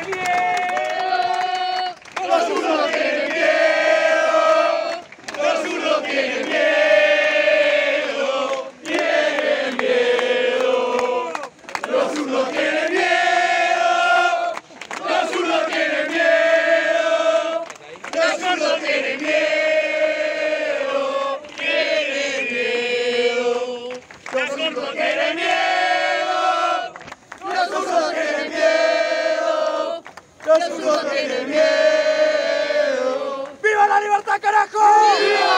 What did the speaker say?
tiene miedo. Los uno tiene miedo. Los uno tiene miedo. Tiene miedo. Los uno tiene miedo. Los uno tiene miedo. Los uno tiene miedo. Tiene miedo. Los uno tiene miedo. ¡Viva la libertad, carajo!